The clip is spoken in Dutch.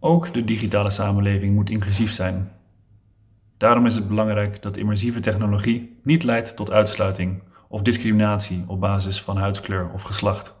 Ook de digitale samenleving moet inclusief zijn. Daarom is het belangrijk dat immersieve technologie niet leidt tot uitsluiting of discriminatie op basis van huidskleur of geslacht.